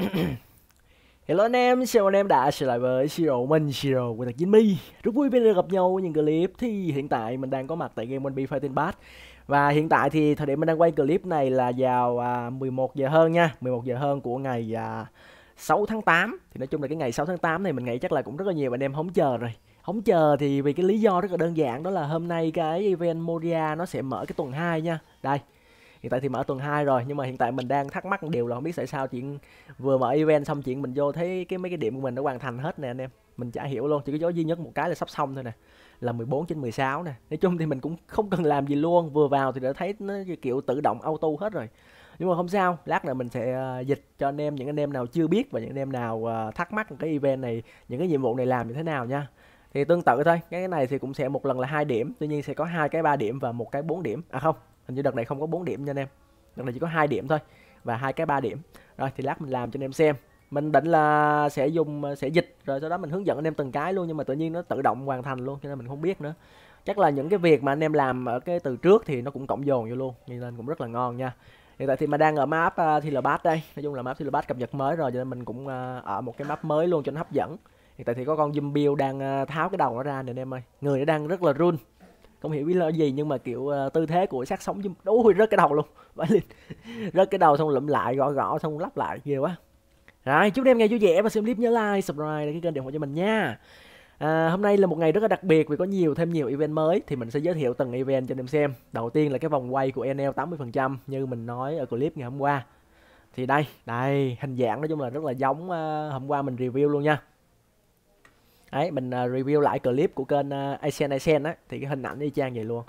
Hello anh em, chào anh em đã trở lại với Shiro mình Shiro của Thật Jimmy Rất vui bên được gặp nhau những clip thì hiện tại mình đang có mặt tại game One Piece Fighting Pass Và hiện tại thì thời điểm mình đang quay clip này là vào à, 11 giờ hơn nha 11 giờ hơn của ngày à, 6 tháng 8 Thì nói chung là cái ngày 6 tháng 8 này mình nghĩ chắc là cũng rất là nhiều anh em hóng chờ rồi. Hóng chờ thì vì cái lý do rất là đơn giản đó là hôm nay cái event Moria nó sẽ mở cái tuần 2 nha. Đây hiện tại thì mở tuần 2 rồi, nhưng mà hiện tại mình đang thắc mắc điều là không biết tại sao chuyện vừa mở event xong chuyện mình vô thấy cái mấy cái điểm của mình đã hoàn thành hết nè anh em. Mình chả hiểu luôn, chỉ có dấu duy nhất một cái là sắp xong thôi nè, là 14 trên 16 nè. Nói chung thì mình cũng không cần làm gì luôn, vừa vào thì đã thấy nó kiểu tự động auto hết rồi. Nhưng mà không sao, lát nữa mình sẽ ờ, dịch cho anh em, những anh em nào chưa biết và những anh em nào ờ, thắc mắc cái event này, những cái nhiệm vụ này làm như thế nào nha. Thì tương tự thôi, cái này thì cũng sẽ một lần là hai điểm, tuy nhiên sẽ có hai cái ba điểm và một cái bốn điểm. À không hình như đợt này không có 4 điểm nha anh em. Đợt này chỉ có hai điểm thôi và hai cái ba điểm. Rồi thì lát mình làm cho anh em xem. Mình định là sẽ dùng sẽ dịch rồi sau đó mình hướng dẫn anh em từng cái luôn nhưng mà tự nhiên nó tự động hoàn thành luôn cho nên mình không biết nữa. Chắc là những cái việc mà anh em làm ở cái từ trước thì nó cũng cộng dồn vô luôn nên cũng rất là ngon nha. Hiện tại thì mà đang ở map uh, thì là bát đây. Nói chung là map thì là bát cập nhật mới rồi cho nên mình cũng uh, ở một cái map mới luôn cho nó hấp dẫn. Hiện tại thì có con zombie đang uh, tháo cái đầu nó ra nè anh em ơi. Người nó đang rất là run không hiểu lý do gì nhưng mà kiểu uh, tư thế của xác sống chứ rồi rớt cái đầu luôn. Vãi lên rớt cái đầu xong lụm lại gõ gõ xong lắp lại ghê quá. Rồi chúc em ngày vui vẻ và xem clip nhớ like subscribe để cái kênh ủng hộ cho mình nha. À, hôm nay là một ngày rất là đặc biệt vì có nhiều thêm nhiều event mới thì mình sẽ giới thiệu từng event cho anh em xem. Đầu tiên là cái vòng quay của NL 80% như mình nói ở clip ngày hôm qua. Thì đây đây hình dạng nói chung là rất là giống uh, hôm qua mình review luôn nha đấy mình uh, review lại clip của kênh uh, Asian Asian á thì cái hình ảnh y chang vậy luôn.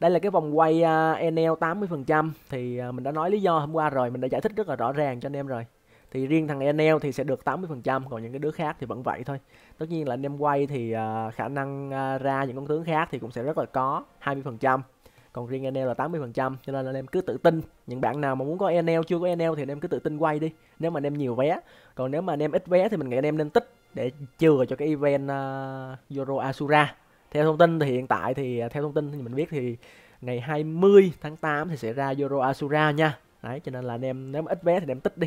Đây là cái vòng quay uh, NL 80% thì uh, mình đã nói lý do hôm qua rồi mình đã giải thích rất là rõ ràng cho anh em rồi. Thì riêng thằng NL thì sẽ được 80% còn những cái đứa khác thì vẫn vậy thôi. Tất nhiên là anh em quay thì uh, khả năng uh, ra những con tướng khác thì cũng sẽ rất là có 20% còn riêng NL là 80% cho nên là anh em cứ tự tin. Những bạn nào mà muốn có NL chưa có NL thì anh em cứ tự tin quay đi nếu mà anh em nhiều vé. Còn nếu mà anh em ít vé thì mình nghĩ anh em nên tích để chừa cho cái event uh, Euro Asura. Theo thông tin thì hiện tại thì ờ, theo thông tin thì mình biết thì ngày 20 tháng 8 thì sẽ ra Euro Asura nha. Đấy cho nên là anh em nếu mà ít vé thì em tích đi.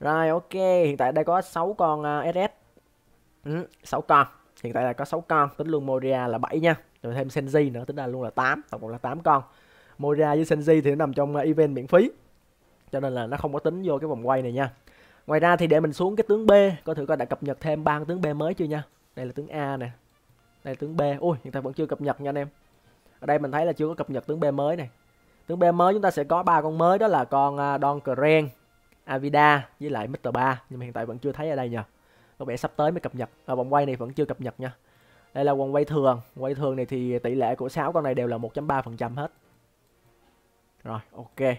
Rồi ok hiện tại đây có 6 con ờ, uh, SS ừ, 6 con. Hiện tại là có 6 con tính luôn Moria là 7 nha. Rồi thêm Senji nữa tính là luôn là 8 tổng cộng là 8 con. Moria với Senji thì nó nằm trong uh, event miễn phí. Cho nên là nó không có tính vô cái vòng quay này nha ngoài ra thì để mình xuống cái tướng B có thử coi đã cập nhật thêm ba tướng B mới chưa nha. Đây là tướng A nè. Đây là tướng B. Ui, hiện tại vẫn chưa cập nhật nha anh em. Ở đây mình thấy là chưa có cập nhật tướng B mới này. Tướng B mới chúng ta sẽ có ba con mới, đó là con à, Don Kren Avida với lại Mr. 3 nhưng mà hiện tại vẫn chưa thấy ở đây nhờ. Có vẻ sắp tới mới cập nhật. Ở vòng quay này vẫn chưa cập nhật nha. Đây là vòng quay thường. Quay thường này thì tỷ lệ của 6 con này đều là 1.3% hết. Rồi, ok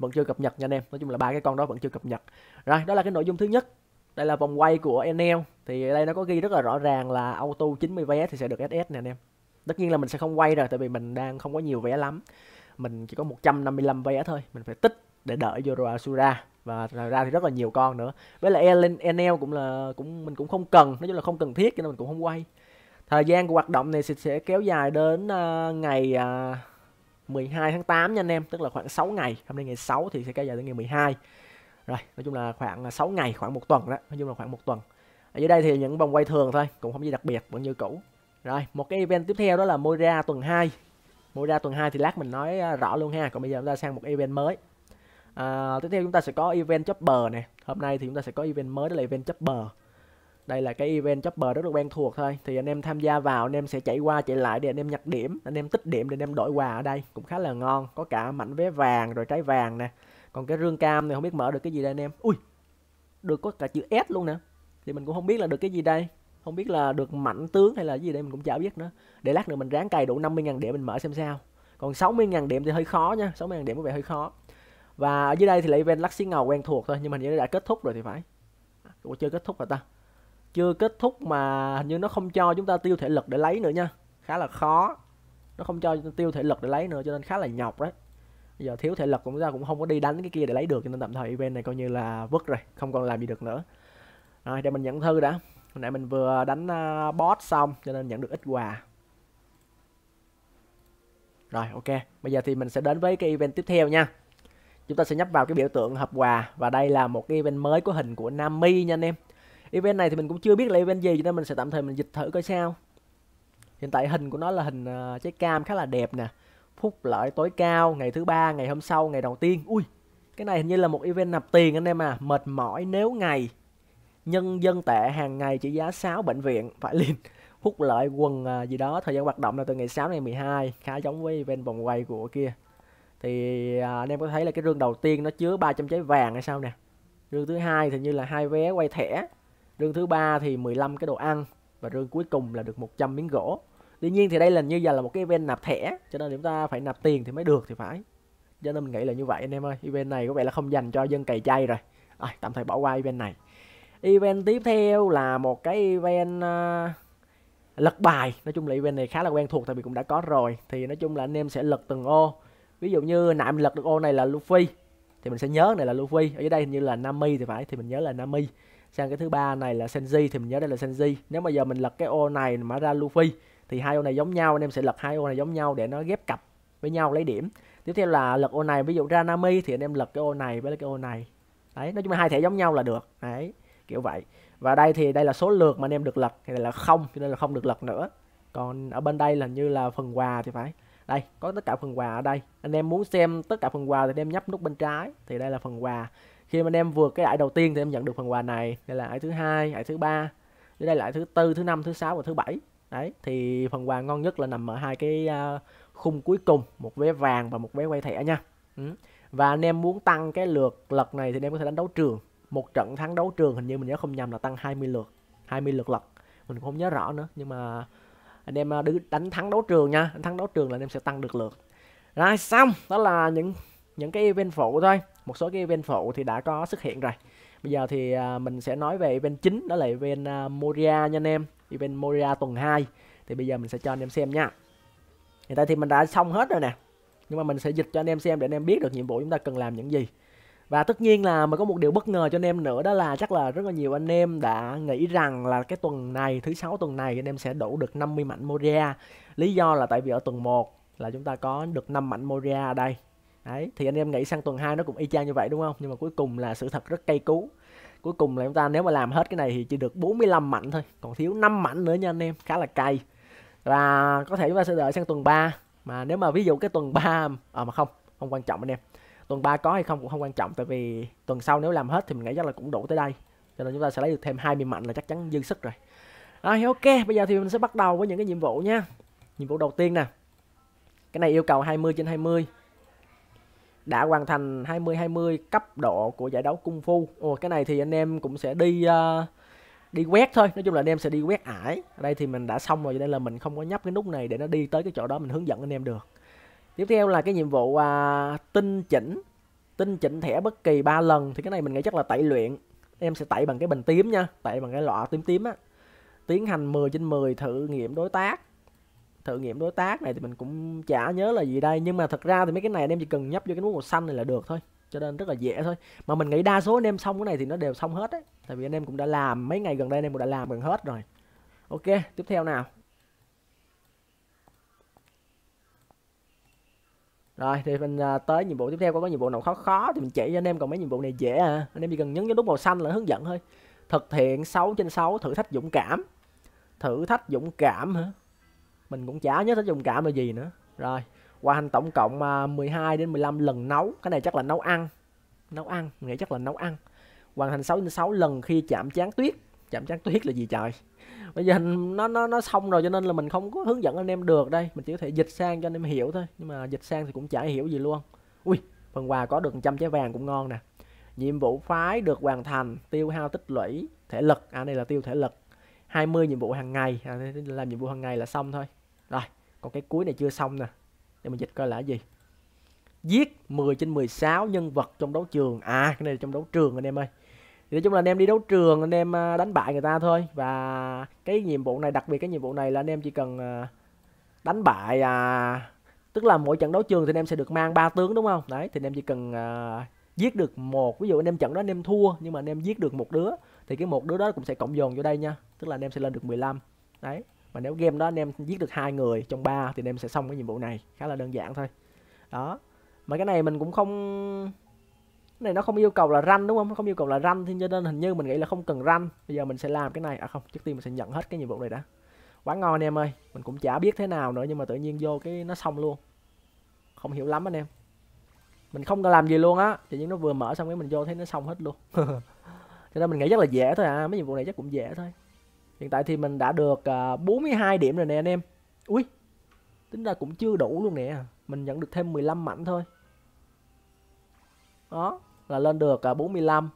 vẫn chưa cập nhật nha anh em. Nói chung là ba cái con đó vẫn chưa cập nhật. Rồi đó là cái nội dung thứ nhất. Đây là vòng quay của NL thì đây nó có ghi rất là rõ ràng là auto 90 vé thì sẽ được SS nè anh em. Tất nhiên là mình sẽ không quay rồi tại vì mình đang không có nhiều vé lắm. Mình chỉ có 155 vé thôi. Mình phải tích để đợi Euro Asura. Và ra thì rất là nhiều con nữa. Với lại NL cũng là cũng mình cũng không cần. Nói chung là không cần thiết cho nên mình cũng không quay. Thời gian của hoạt động này sẽ, sẽ kéo dài đến uh, ngày uh, 12 tháng 8 nha anh em tức là khoảng 6 ngày. Hôm nay ngày 6 thì sẽ kéo dài đến ngày 12 rồi nói chung là khoảng à, 6 ngày khoảng một tuần đó. Nói chung là khoảng một tuần. Ở dưới đây thì những vòng quay thường thôi cũng không gì đặc biệt vẫn như cũ. Rồi một cái event tiếp theo đó là Moira tuần 2 Moira tuần 2 thì lát mình nói à, rõ luôn ha. Còn bây giờ chúng ta sang một event mới. À, tiếp theo chúng ta sẽ có event chopper này hôm nay thì chúng ta sẽ có event mới đó là event chopper đây là cái event chopper rất là quen thuộc thôi. Thì anh em tham gia vào, anh em sẽ chạy qua chạy lại để anh em nhặt điểm. Anh em tích điểm để anh em đổi quà ở đây. Cũng khá là ngon. Có cả mảnh vé vàng rồi trái vàng nè. Còn cái rương cam này không biết mở được cái gì đây anh em. Ui, được có cả chữ S luôn nè. Thì mình cũng không biết là được cái gì đây. Không biết là được mảnh tướng hay là gì đây, mình cũng chả biết nữa. Để lát nữa mình ráng cày đủ 50.000 điểm mình mở xem sao. Còn 60.000 điểm thì hơi khó nha. 60.000 điểm có vẻ hơi khó. Và ở dưới đây thì là event lắc xí ngầu quen thuộc thôi, nhưng mà hình như đã kết thúc rồi thì phải. Ủa, chưa kết thúc rồi ta? Chưa kết thúc mà hình như nó không cho chúng ta tiêu thể lực để lấy nữa nha. Khá là khó. Nó không cho tiêu thể lực để lấy nữa cho nên khá là nhọc đấy. Bây giờ thiếu thể lực cũng ra cũng không có đi đánh cái kia để lấy được cho nên tạm thời event này coi như là vứt rồi không còn làm gì được nữa. Rồi để mình nhận thư đã. Hồi nãy mình vừa đánh uh, boss xong cho nên nhận được ít quà. Rồi ok. Bây giờ thì mình sẽ đến với cái event tiếp theo nha. Chúng ta sẽ nhấp vào cái biểu tượng hộp quà và đây là một cái event mới của hình của Nami nha anh em event này thì mình cũng chưa biết là event gì cho nên mình sẽ tạm thời mình dịch thử coi sao. Hiện tại hình của nó là hình uh, trái cam khá là đẹp nè. Phúc lợi tối cao ngày thứ ba ngày hôm sau ngày đầu tiên. Ui cái này hình như là một event nạp tiền anh em à. Mệt mỏi nếu ngày nhân dân tệ hàng ngày chỉ giá 6 bệnh viện phải liền. Phúc lợi quần uh, gì đó thời gian hoạt động là từ ngày 6 ngày 12 khá giống với event vòng quay của kia. Thì à, anh em có thấy là cái rương đầu tiên nó chứa 300 trái vàng hay sao nè? Rương thứ hai thì như là hai vé quay thẻ rương thứ ba thì 15 cái đồ ăn và rương cuối cùng là được 100 miếng gỗ. Tuy nhiên thì đây là như giờ là một cái event nạp thẻ cho nên chúng ta phải nạp tiền thì mới được thì phải. Cho nên mình nghĩ là như vậy anh em ơi. Event này có vẻ là không dành cho dân cày chay rồi. À, tạm thời bỏ qua event này. Event tiếp theo là một cái event uh, lật bài. Nói chung là event này khá là quen thuộc tại vì cũng đã có rồi. Thì nói chung là anh em sẽ lật từng ô. Ví dụ như nãy mình lật được ô này là Luffy thì mình sẽ nhớ này là Luffy. Ở dưới đây hình như là Nami thì phải thì mình nhớ là Nami sang cái thứ ba này là Senji, thì mình nhớ đây là Senji. Nếu mà giờ mình lật cái ô này mà ra Luffy, thì hai ô này giống nhau, anh em sẽ lật hai ô này giống nhau để nó ghép cặp với nhau, lấy điểm. Tiếp theo là lật ô này, ví dụ ra Nami thì anh em lật cái ô này với cái ô này. Đấy, nói chung là hai thẻ giống nhau là được. Đấy, kiểu vậy. Và đây thì đây là số lượt mà anh em được lật, thì đây là không, cho nên là không được lật nữa. Còn ở bên đây là như là phần quà thì phải. Đây, có tất cả phần quà ở đây. Anh em muốn xem tất cả phần quà thì anh em nhấp nút bên trái, thì đây là phần quà khi mà anh em vượt cái ải đầu tiên thì em nhận được phần quà này. Đây là ải thứ hai, ải thứ ba. Dưới đây là ải thứ tư, thứ năm, thứ sáu và thứ bảy. Đấy, thì phần quà ngon nhất là nằm ở hai cái à, khung cuối cùng, một vé vàng và một vé quay thẻ nha. Ừ. và anh em muốn tăng cái lượt lật này thì anh em có thể đánh đấu trường. Một trận thắng đấu trường hình như mình nhớ không nhầm là tăng 20 lượt 20 lượt lật. Mình cũng không nhớ rõ nữa, nhưng mà anh em à, đánh thắng đấu trường nha. Đánh thắng đấu trường là anh em sẽ tăng được lượt. Rồi, xong, đó là những những cái event phụ thôi một số cái event phụ thì đã có xuất hiện rồi bây giờ thì à, mình sẽ nói về event chính, đó là event à, Moria nha anh em, event Moria tuần 2 thì bây giờ mình sẽ cho anh em xem nha hiện tại thì mình đã xong hết rồi nè, nhưng mà mình sẽ dịch cho anh em xem để anh em biết được nhiệm vụ chúng ta cần làm những gì và tất nhiên là mình có một điều bất ngờ cho anh em nữa, đó là chắc là rất là nhiều anh em đã nghĩ rằng là cái tuần này, thứ sáu tuần này anh em sẽ đủ được 50 mảnh Moria. Lý do là tại vì ở tuần 1 là chúng ta có được 5 mảnh Moria ở đây. Đấy, thì anh em nghĩ sang tuần 2 nó cũng y chang như vậy đúng không? Nhưng mà cuối cùng là sự thật rất cay cú. Cuối cùng là chúng ta nếu mà làm hết cái này thì chỉ được 45 mảnh thôi, còn thiếu 5 mảnh nữa nha anh em, khá là cay. Và có thể chúng ta sẽ đợi sang tuần 3 mà nếu mà ví dụ cái tuần 3 à mà không, không quan trọng anh em tuần 3 có hay không cũng không quan trọng tại vì tuần sau nếu làm hết thì mình nghĩ chắc là cũng đủ tới đây cho nên chúng ta sẽ lấy được thêm 20 mạnh là chắc chắn dư sức rồi rồi ok bây giờ thì mình sẽ bắt đầu với những cái nhiệm vụ nha nhiệm vụ đầu tiên nè cái này yêu cầu 20 trên 20 đã hoàn thành 20 20 cấp độ của giải đấu cung phu ồ cái này thì anh em cũng sẽ đi uh, đi quét thôi. Nói chung là anh em sẽ đi quét ải. Ở đây thì mình đã xong rồi cho nên là mình không có nhấp cái nút này để nó đi tới cái chỗ đó mình hướng dẫn anh em được. Tiếp theo là cái nhiệm vụ uh, tinh chỉnh. Tinh chỉnh thẻ bất kỳ 3 lần. Thì cái này mình nghĩ chắc là tẩy luyện. Em sẽ tẩy bằng cái bình tím nha tẩy bằng cái lọ tím tím á. Tiến hành 10 trên 10 thử nghiệm đối tác thử nghiệm đối tác này thì mình cũng chả nhớ là gì đây. Nhưng mà thật ra thì mấy cái này anh em chỉ cần nhấp vô cái nút màu xanh này là được thôi. Cho nên rất là dễ thôi. Mà mình nghĩ đa số anh em xong cái này thì nó đều xong hết đấy tại vì anh em cũng đã làm mấy ngày gần đây anh em cũng đã làm gần hết rồi. Ok tiếp theo nào. Rồi thì mình à, tới nhiệm vụ tiếp theo có nhiệm vụ nào khó khó thì mình chỉ cho anh em còn mấy nhiệm vụ này dễ à. Anh em chỉ cần nhấn cái nút màu xanh là hướng dẫn thôi. Thực hiện 6 trên 6 thử thách dũng cảm. Thử thách dũng cảm hả? Mình cũng chả nhớ thử dùng cảm là gì nữa. Rồi hoàn thành tổng cộng à, 12 đến 15 lần nấu. Cái này chắc là nấu ăn. Nấu ăn mình nghĩ chắc là nấu ăn. Hoàn thành 6 đến 6 lần khi chạm chán tuyết. Chạm trán tuyết là gì trời? Bây giờ nó nó nó xong rồi cho nên là mình không có hướng dẫn anh em được đây. Mình chỉ có thể dịch sang cho anh em hiểu thôi. Nhưng mà dịch sang thì cũng chả hiểu gì luôn. Ui phần quà có được trăm trái vàng cũng ngon nè. Nhiệm vụ phái được hoàn thành tiêu hao tích lũy thể lực. À đây là tiêu thể lực. 20 nhiệm vụ hàng ngày. À, làm nhiệm vụ hàng ngày là xong thôi rồi còn cái cuối này chưa xong nè. Để mình dịch coi là gì. Giết 10 trên 16 nhân vật trong đấu trường. À cái này là trong đấu trường anh em ơi. Thì nói chung là anh em đi đấu trường anh em à, đánh bại người ta thôi. Và cái nhiệm vụ này đặc biệt cái nhiệm vụ này là anh em chỉ cần à, đánh bại à, tức là mỗi trận đấu trường thì anh em sẽ được mang ba tướng đúng không? Đấy thì anh em chỉ cần à, giết được một. Ví dụ anh em trận đó anh em thua nhưng mà anh em giết được một đứa thì cái một đứa đó cũng sẽ cộng dồn vô đây nha. Tức là anh em sẽ lên được 15 đấy mà nếu game đó anh em giết được hai người trong ba thì anh em sẽ xong cái nhiệm vụ này. Khá là đơn giản thôi. Đó. Mà cái này mình cũng không cái này nó không yêu cầu là ranh đúng không? Không yêu cầu là ranh thì cho nên hình như mình nghĩ là không cần ranh bây giờ mình sẽ làm cái này. À không, trước tiên mình sẽ nhận hết cái nhiệm vụ này đã. Quá ngon anh em ơi. Mình cũng chả biết thế nào nữa nhưng mà tự nhiên vô cái nó xong luôn. Không hiểu lắm anh em. Mình không cần làm gì luôn á. Tự nhiên nó vừa mở xong cái mình vô thấy nó xong hết luôn. Cho nên mình nghĩ rất là dễ thôi à. Mấy nhiệm vụ này chắc cũng dễ thôi hiện tại thì mình đã được à, uh, 42 điểm rồi nè anh em. Ui tính ra cũng chưa đủ luôn nè. Mình nhận được thêm 15 mảnh thôi. Đó là lên được à, uh, 45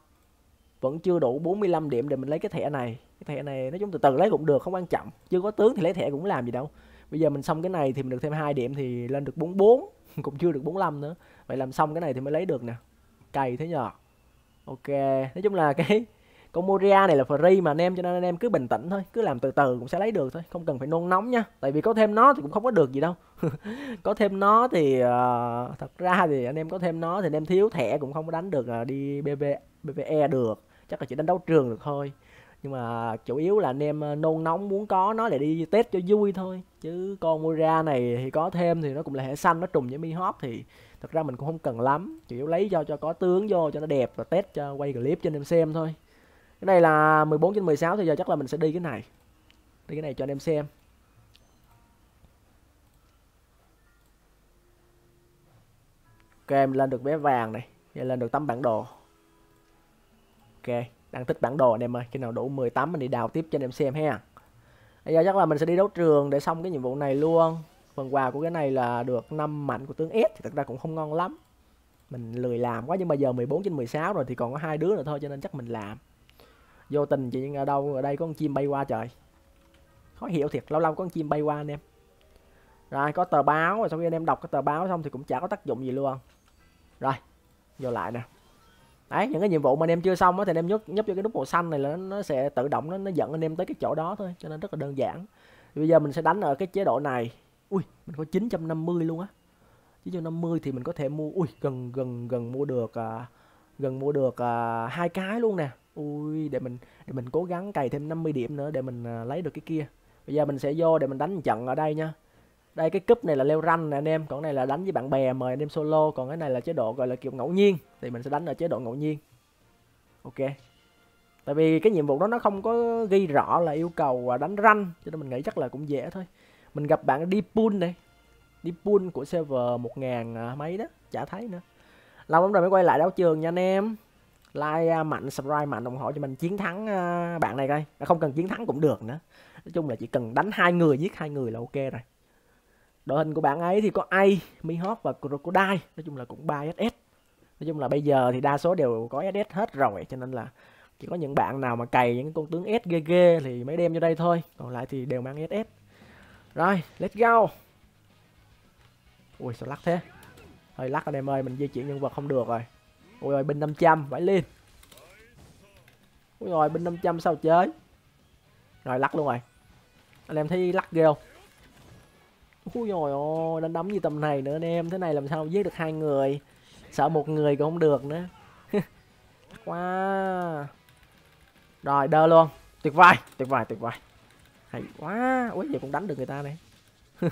vẫn chưa đủ 45 điểm để mình lấy cái thẻ này. Cái thẻ này nói chung từ từ lấy cũng được không quan trọng. Chưa có tướng thì lấy thẻ cũng làm gì đâu. Bây giờ mình xong cái này thì mình được thêm 2 điểm thì lên được 44 cũng chưa được 45 nữa. Vậy làm xong cái này thì mới lấy được nè. Cày thế nhờ. Ok nói chung là cái con Moria này là free mà anh em cho nên anh em cứ bình tĩnh thôi cứ làm từ từ cũng sẽ lấy được thôi không cần phải nôn nóng nha. Tại vì có thêm nó thì cũng không có được gì đâu. Có thêm nó thì uh, thật ra thì anh em có thêm nó thì anh em thiếu thẻ cũng không có đánh được uh, đi BB, BBE được. Chắc là chỉ đánh đấu trường được thôi. Nhưng mà chủ yếu là anh em ờ, nôn nóng muốn có nó để đi test cho vui thôi. Chứ con Moira này thì có thêm thì nó cũng là hệ xanh nó trùng với mi hop thì thật ra mình cũng không cần lắm. Chủ yếu lấy cho cho có tướng vô cho nó đẹp và test cho quay clip cho anh em xem thôi cái này là 14 trên 16 thì giờ chắc là mình sẽ đi cái này. Đi cái này cho anh em xem. Ok mình lên được vé vàng này. Vậy lên được tấm bản đồ. Ok, đang thích bản đồ anh em ơi. Khi nào đủ 18 mình đi đào tiếp cho anh em xem ha. Bây giờ chắc là mình sẽ đi đấu trường để xong cái nhiệm vụ này luôn. Phần quà của cái này là được 5 mạnh của tướng S thì thật ra cũng không ngon lắm. Mình lười làm quá, nhưng mà giờ 14 trên 16 rồi thì còn có hai đứa nữa thôi, cho nên chắc mình làm vô tình chị ở đâu ở đây có con chim bay qua trời. Khó hiểu thiệt lâu lâu có con chim bay qua anh em. Rồi có tờ báo rồi sau khi anh em đọc cái tờ báo xong thì cũng chả có tác dụng gì luôn. Rồi vô lại nè. Đấy những cái nhiệm vụ mà anh em chưa xong á thì anh em nhấp nhấp cho cái nút màu xanh này là nó sẽ tự động nó nó dẫn anh em tới cái chỗ đó thôi cho nên rất là đơn giản. Bây giờ mình sẽ đánh ở cái chế độ này. Ui mình có 950 luôn á. 950 thì mình có thể mua ui gần gần gần mua được à, gần mua được à, hai cái luôn nè ui để mình để mình cố gắng cày thêm 50 điểm nữa để mình à, lấy được cái kia. Bây giờ mình sẽ vô để mình đánh trận ở đây nha. Đây cái cúp này là leo ranh nè anh em còn này là đánh với bạn bè mời anh em solo còn cái này là chế độ gọi là kiểu ngẫu nhiên thì mình sẽ đánh ở chế độ ngẫu nhiên. Ok. Tại vì cái nhiệm vụ đó nó không có ghi rõ là yêu cầu à, đánh ranh cho nên mình nghĩ chắc là cũng dễ thôi. Mình gặp bạn đi pool này đi pool của server một ngàn à, mấy đó chả thấy nữa. Lâu lắm rồi mới quay lại đấu trường nha anh em like à, mạnh subscribe mạnh ủng hộ cho mình chiến thắng à, bạn này coi. À, không cần chiến thắng cũng được nữa. Nói chung là chỉ cần đánh hai người giết hai người là ok rồi. Đội hình của bạn ấy thì có A, Mihawk và Crocodile. Nói chung là cũng 3 SS nói chung là bây giờ thì đa số đều có SS hết rồi cho nên là chỉ có những bạn nào mà cày những con tướng S ghê ghê thì mới đem vô đây thôi. Còn lại thì đều mang SS rồi let's go. Ui sao lắc thế? Hơi lắc anh em ơi mình di chuyển nhân vật không được rồi ui rồi bình 500 phải lên. Ui rồi bình 500 sao chơi? Rồi lắc luôn rồi. Anh em thấy lắc ghê không? Ui rồi ôi, đánh đấm như tầm này nữa anh em. Thế này làm sao giết được hai người? Sợ một người cũng không được nữa. Quá. Rồi đơ luôn. Tuyệt vời, tuyệt vời, tuyệt vời. Hay quá. Ui giờ cũng đánh được người ta này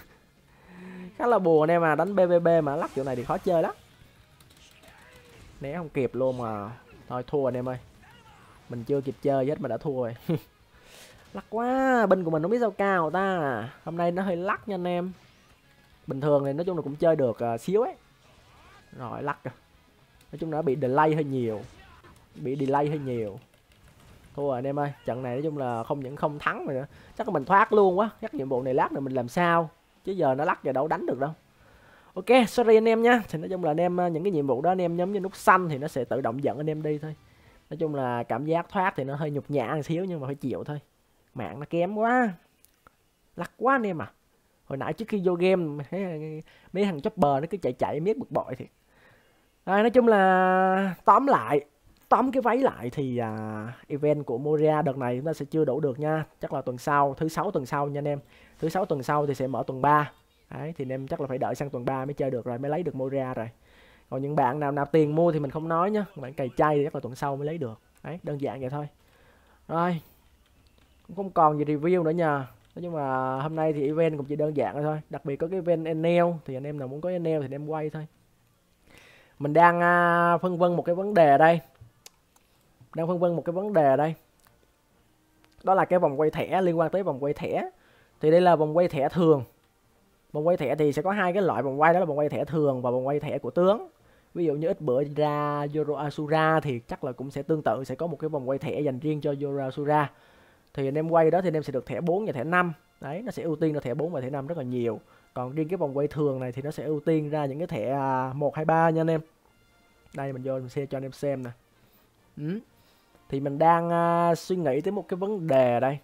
Khá là buồn em à Đánh BBB mà lắc chỗ này thì khó chơi lắm. Né không kịp luôn mà. Thôi thua anh em ơi. Mình chưa kịp chơi hết mà đã thua rồi. Lắc quá binh của mình không biết sao cao ta. Hôm nay nó hơi lắc nha anh em. Bình thường thì nói chung là cũng chơi được uh, xíu ấy. Rồi lắc rồi nói chung là nó bị delay hơi nhiều. Bị delay hơi nhiều. Thua rồi anh em ơi. Trận này nói chung là không những không thắng mà nữa. Chắc là mình thoát luôn quá. Chắc nhiệm vụ này lát nữa mình làm sao. Chứ giờ nó lắc giờ đâu đánh được đâu ok sorry anh em nha. Thì nói chung là anh em à, những cái nhiệm vụ đó anh em nhấn vào nút xanh thì nó sẽ tự động dẫn anh em đi thôi. Nói chung là cảm giác thoát thì nó hơi nhục nhã một xíu nhưng mà phải chịu thôi. Mạng nó kém quá. Lắc quá anh em à. Hồi nãy trước khi vô game mấy thằng chopper nó cứ chạy chạy miết bực bội thiệt. À, nói chung là tóm lại tóm cái váy lại thì à, event của Moria đợt này chúng ta sẽ chưa đủ được nha. Chắc là tuần sau thứ sáu tuần sau nha anh em. Thứ sáu tuần sau thì sẽ mở tuần 3 Đấy, thì em chắc là phải đợi sang tuần 3 mới chơi được rồi mới lấy được Moria rồi. Còn những bạn nào nạp tiền mua thì mình không nói nhá bạn cày chay thì chắc là tuần sau mới lấy được. Đấy đơn giản vậy thôi. Rồi cũng không còn gì review nữa nha nhưng mà hôm nay thì event cũng chỉ đơn giản thôi. Đặc biệt có cái event Enel thì anh em nào muốn có Enel thì anh em quay thôi. Mình đang uh, phân vân một cái vấn đề đây. Đang phân vân một cái vấn đề đây. Đó là cái vòng quay thẻ liên quan tới vòng quay thẻ. Thì đây là vòng quay thẻ thường vòng quay thẻ thì sẽ có hai cái loại vòng quay đó là vòng quay thẻ thường và vòng quay thẻ của tướng. Ví dụ như ít bữa ra Yoro Asura thì chắc là cũng sẽ tương tự sẽ có một cái vòng quay thẻ dành riêng cho Yoro Asura thì anh em quay đó thì anh em sẽ được thẻ 4 và thẻ 5 đấy nó sẽ ưu tiên là thẻ 4 và thẻ 5 rất là nhiều. Còn riêng cái vòng quay thường này thì nó sẽ ưu tiên ra những cái thẻ 1 2 3 nha anh em. Đây mình vô mình xe cho anh em xem nè. Ừ. thì mình đang uh, suy nghĩ tới một cái vấn đề đây.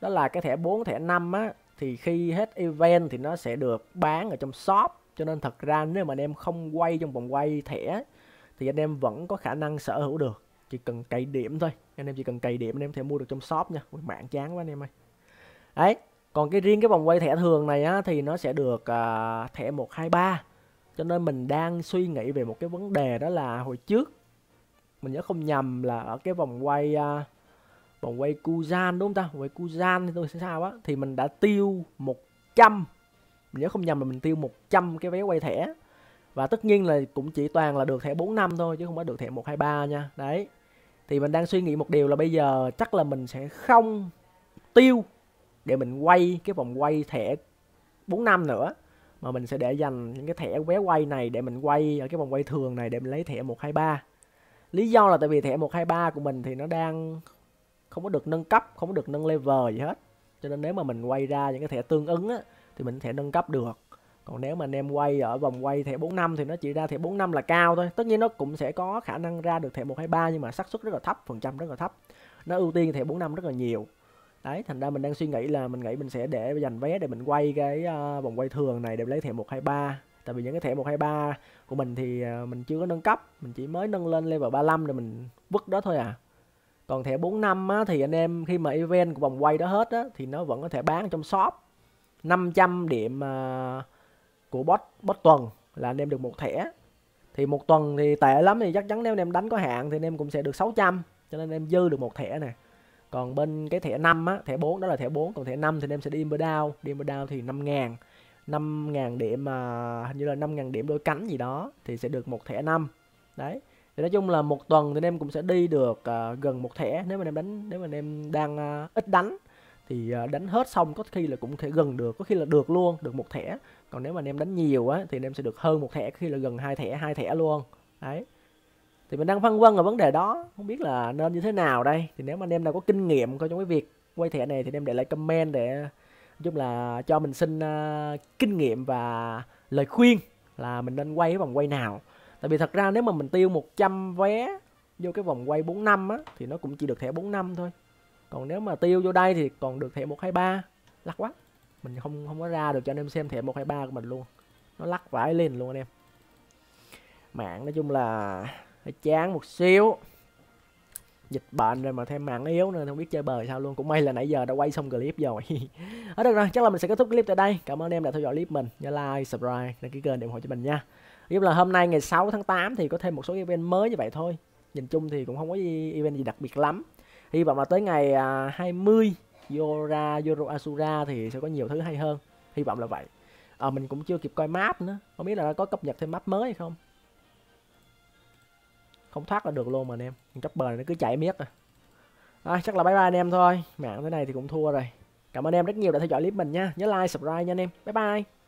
Đó là cái thẻ 4 thẻ 5 á thì khi hết event thì nó sẽ được bán ở trong shop. Cho nên thật ra nếu mà anh em không quay trong vòng quay thẻ thì anh em vẫn có khả năng sở hữu được. Chỉ cần cày điểm thôi. Anh em chỉ cần cày điểm anh em thể mua được trong shop nha. Ui, mạng chán quá anh em ơi. Đấy còn cái riêng cái vòng quay thẻ thường này á thì nó sẽ được uh, thẻ 123 cho nên mình đang suy nghĩ về một cái vấn đề đó là hồi trước mình nhớ không nhầm là ở cái vòng quay uh, vòng quay Kuzan đúng không ta? Vòng quay Kuzan thì tôi sẽ sao á? Thì mình đã tiêu 100 mình nhớ không nhầm là mình tiêu 100 cái vé quay thẻ. Và tất nhiên là cũng chỉ toàn là được thẻ 4 năm thôi, chứ không phải được thẻ 123 nha. Đấy. Thì mình đang suy nghĩ một điều là bây giờ chắc là mình sẽ không tiêu để mình quay cái vòng quay thẻ 4 năm nữa, mà mình sẽ để dành những cái thẻ vé quay này để mình quay ở cái vòng quay thường này để mình lấy thẻ 123 lý do là tại vì thẻ 123 của mình thì nó đang không có được nâng cấp không có được nâng level gì hết. Cho nên nếu mà mình quay ra những cái thẻ tương ứng á, thì mình thể nâng cấp được. Còn nếu mà anh em quay ở vòng quay thẻ 4 năm thì nó chỉ ra thẻ 4 năm là cao thôi. Tất nhiên nó cũng sẽ có khả năng ra được thẻ 123 nhưng mà xác suất rất là thấp phần trăm rất là thấp. Nó ưu tiên thẻ 4 năm rất là nhiều. Đấy thành ra mình đang suy nghĩ là mình nghĩ mình sẽ để dành vé để mình quay cái uh, vòng quay thường này để lấy thẻ 123 tại vì những cái thẻ 123 của mình thì uh, mình chưa có nâng cấp mình chỉ mới nâng lên level 35 rồi mình vứt đó thôi à còn thẻ 4 năm á, thì anh em khi mà event của vòng quay đó hết á, thì nó vẫn có thể bán trong shop. 500 điểm uh, của bot bot tuần là anh em được một thẻ. Thì một tuần thì tệ lắm thì chắc chắn nếu anh em đánh có hạn thì anh em cũng sẽ được 600 cho nên anh em dư được một thẻ này còn bên cái thẻ 5 á thẻ 4 đó là thẻ 4 còn thẻ 5 thì anh em sẽ đi Ember Down đi Ember Down thì 5 ngàn 5 ngàn điểm mà hình như là 5 ngàn điểm đôi cánh gì đó thì sẽ được một thẻ 5 đấy thì nói chung là một tuần thì anh em cũng sẽ đi được uh, gần một thẻ nếu mà anh em đánh nếu mà anh em đang uh, ít đánh. Thì uh, đánh hết xong có khi là cũng thể gần được có khi là được luôn được một thẻ. Còn nếu mà anh em đánh nhiều á thì anh em sẽ được hơn một thẻ khi là gần hai thẻ hai thẻ luôn. Đấy. Thì mình đang phân vân ở vấn đề đó không biết là nên như thế nào đây? Thì nếu mà anh em nào có kinh nghiệm coi trong cái việc quay thẻ này thì anh em để lại comment để nói chung là cho mình xin uh, kinh nghiệm và lời khuyên là mình nên quay cái vòng quay nào tại vì thật ra nếu mà mình tiêu 100 vé vô cái vòng quay 4 năm á, thì nó cũng chỉ được thẻ 4 năm thôi. Còn nếu mà tiêu vô đây thì còn được thẻ 123 lắc quá. Mình không không có ra được cho anh em xem thẻ 123 của mình luôn. Nó lắc vãi lên luôn anh em. Mạng nói chung là hơi chán một xíu dịch bệnh rồi mà thêm mạng yếu nên không biết chơi bời sao luôn. Cũng may là nãy giờ đã quay xong clip rồi. Ở được rồi chắc là mình sẽ kết thúc clip tại đây. Cảm ơn em đã theo dõi clip mình. Nhớ like subscribe đăng ký kênh để ủng hộ cho mình nha. Giúp là hôm nay ngày 6 tháng 8 thì có thêm một số event mới như vậy thôi. Nhìn chung thì cũng không có gì, event gì đặc biệt lắm. Hy vọng là tới ngày à, 20 Yora Yoro Asura thì sẽ có nhiều thứ hay hơn. Hy vọng là vậy. À, mình cũng chưa kịp coi map nữa. Không biết là có cập nhật thêm map mới hay không? Không thoát là được luôn mà anh em. Chopper này nó cứ chạy miết à. À, chắc là bye bye anh em thôi. Mạng thế này thì cũng thua rồi. Cảm ơn em rất nhiều đã theo dõi clip mình nha. Nhớ like subscribe nha anh em. Bye bye.